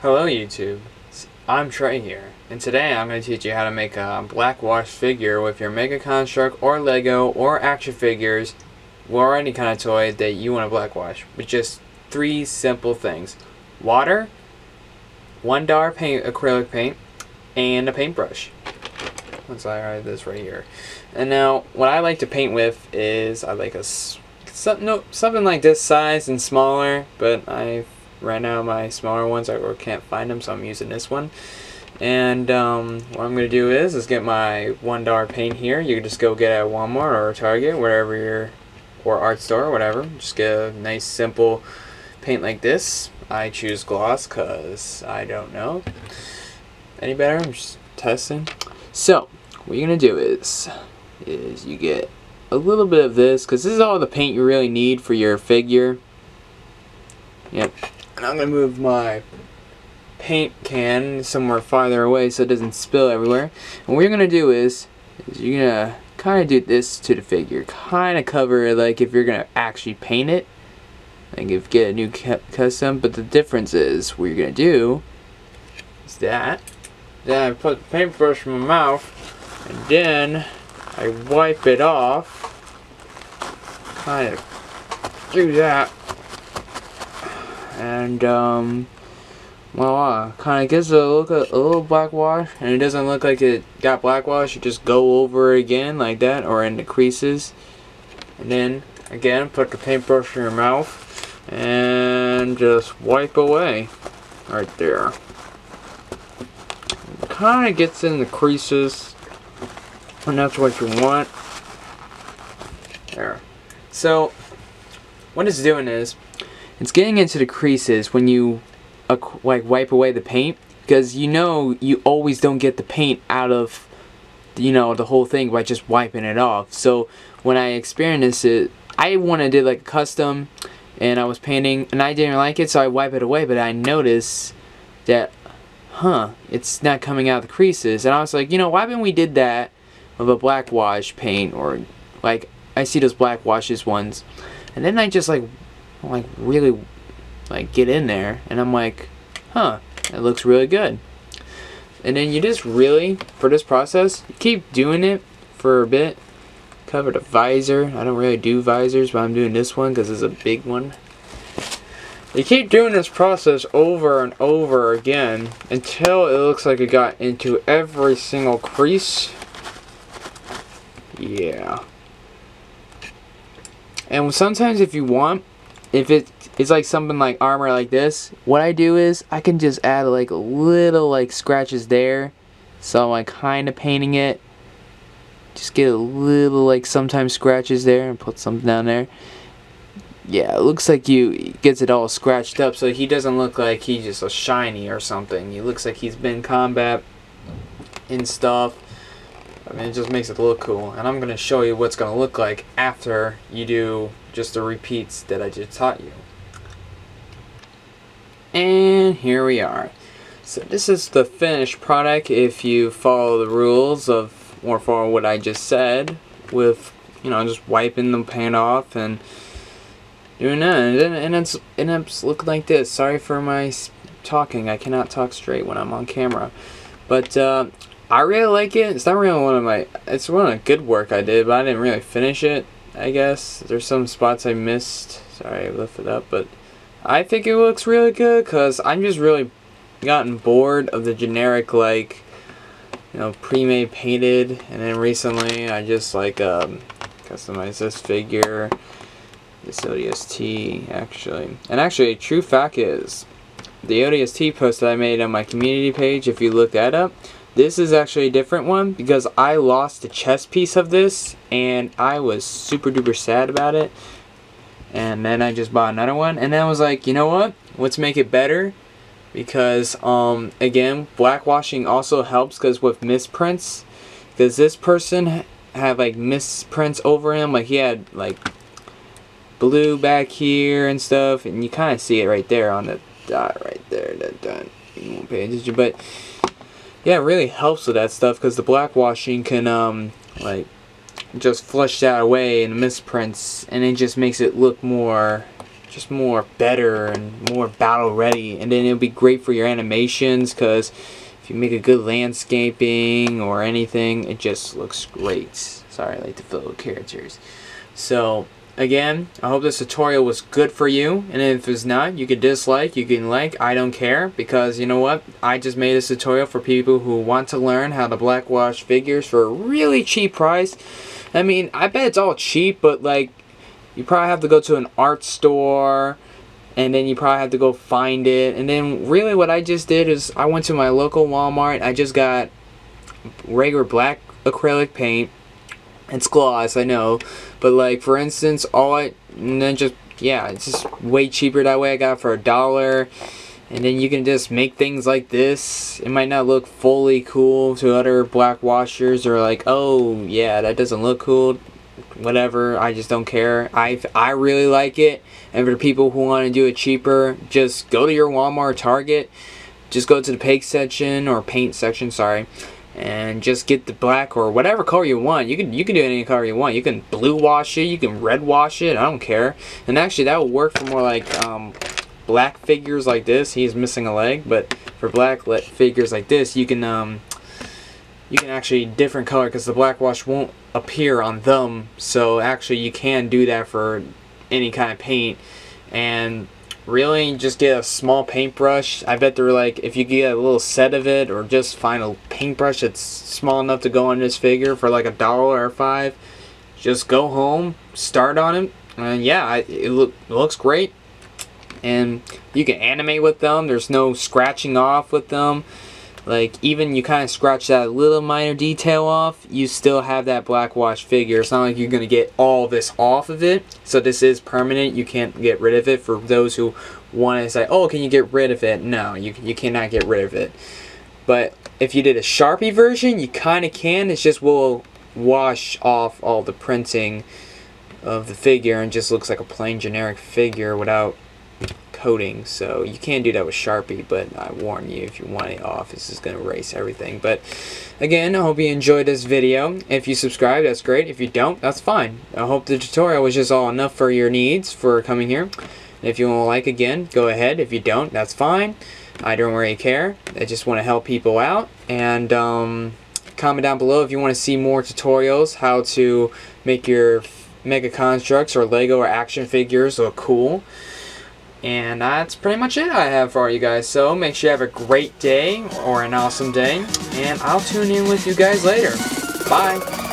Hello YouTube, I'm Tre here, and today I'm going to teach you how to make a black wash figure with your Mega Construx or Lego or action figures or any kind of toy that you want to black wash with just three simple things. Water, one dollar paint acrylic paint, and a paintbrush. Once I write this right here. And now what I like to paint with is I like a some, no, something like this size and smaller, but I right now my smaller ones I can't find them, so I'm using this one. And um, what I'm gonna do is is get my one dollar paint here. You can just go get at Walmart or Target, wherever you're, or art store, or whatever. Just get a nice simple paint like this. I choose gloss cause I don't know any better. I'm just testing. So what you're gonna do is is you get a little bit of this because this is all the paint you really need for your figure. Yep. And I'm going to move my paint can somewhere farther away so it doesn't spill everywhere. And what you're going to do is, is you're going to kind of do this to the figure. Kind of cover it like if you're going to actually paint it. Like if get a new custom. But the difference is what you're going to do is that. Then I put the paintbrush in my mouth. And then I wipe it off. Kind of do that. And, um, well, uh, kind of gives it a look a, a little black wash. And it doesn't look like it got black wash. You just go over again like that or in the creases. And then, again, put the paintbrush in your mouth. And just wipe away. Right there. Kind of gets in the creases and that's what you want. There. So, what it's doing is, it's getting into the creases when you like wipe away the paint because you know you always don't get the paint out of you know the whole thing by just wiping it off. So when I experienced it I wanted to do like custom and I was painting and I didn't like it so I wipe it away but I noticed that huh it's not coming out of the creases. And I was like you know why haven't we did that of a black wash paint or like I see those black washes ones. And then I just like like really like get in there and I'm like huh it looks really good. And then you just really for this process keep doing it for a bit. Cover the visor. I don't really do visors but I'm doing this one because it's a big one. You keep doing this process over and over again until it looks like it got into every single crease. Yeah. And sometimes if you want, if it is like something like armor like this, what I do is I can just add like little like scratches there. So I'm like kind of painting it. Just get a little like sometimes scratches there and put something down there. Yeah, it looks like you gets it all scratched up so he doesn't look like he's just a shiny or something. He looks like he's been combat and stuff. I mean, it just makes it look cool. And I'm going to show you what's going to look like after you do just the repeats that I just taught you. And here we are. So this is the finished product if you follow the rules of, or follow what I just said, with, you know, just wiping the paint off and doing that. And, then, and it's, and it's looking like this. Sorry for my talking. I cannot talk straight when I'm on camera. But, uh, I really like it. It's not really one of my. It's one of the good work I did, but I didn't really finish it. I guess there's some spots I missed. Sorry, I left it up, but I think it looks really good because I'm just really gotten bored of the generic like you know pre-made painted and then recently I just like um, customized this figure this ODST actually and actually true fact is the ODST post that I made on my community page if you look that up this is actually a different one because I lost a chess piece of this and I was super duper sad about it. And then I just bought another one and then I was like, you know what? Let's make it better because um again, blackwashing also helps because with misprints because this person had like misprints over him like he had like blue back here and stuff and you kind of see it right there on the dot right there that done you won't pay attention but yeah, it really helps with that stuff because the blackwashing can um like just flush that away and misprints and it just makes it look more just more better and more battle ready. And then it'll be great for your animations because if you make a good landscaping or anything it just looks great. Sorry I like to fill photo characters. So again I hope this tutorial was good for you and if it's not you can dislike you can like I don't care because you know what? I just made this tutorial for people who want to learn how to blackwash figures for a really cheap price. I mean I bet it's all cheap but like you probably have to go to an art store and then you probably have to go find it. And then really what I just did is I went to my local Walmart. I just got regular black acrylic paint it's gloss I know but like for instance all I and then just yeah it's just way cheaper that way I got for a dollar and then you can just make things like this it might not look fully cool to other black washers or like oh yeah that doesn't look cool whatever. I just don't care. I I really like it. And for people who want to do it cheaper, just go to your Walmart, Target. Just go to the paint section or paint section, sorry, and just get the black or whatever color you want. You can you can do any color you want. You can blue wash it. You can red wash it. I don't care. And actually, that will work for more like um, black figures like this. He's missing a leg, but for black figures like this, you can um, you can actually different color because the black wash won't appear on them so actually you can do that for any kind of paint and really? Just get a small paintbrush? I bet they're like if you get a little set of it or just find a paintbrush that's small enough to go on this figure for like a dollar or five just go home start on it and yeah it, look, it looks great. And you can animate with them. There's no scratching off with them like, even you kind of scratch that little minor detail off, you still have that black wash figure. It's not like you're going to get all this off of it. So this is permanent. You can't get rid of it. For those who want to say, oh, can you get rid of it? No, you, you cannot get rid of it. But if you did a Sharpie version, you kind of can. It's just will wash off all the printing of the figure and just looks like a plain generic figure without coating so you can do that with Sharpie but I warn you if you want it off this is gonna erase everything. But again I hope you enjoyed this video. If you subscribe that's great. If you don't that's fine. I hope the tutorial was just all enough for your needs for coming here. If you want to like again go ahead. If you don't that's fine. I don't really care. I just want to help people out. And um, comment down below if you want to see more tutorials how to make your Mega Construx or Lego or action figures look cool and that's pretty much it I have for you guys. So make sure you have a great day or an awesome day. And I'll tune in with you guys later. Bye.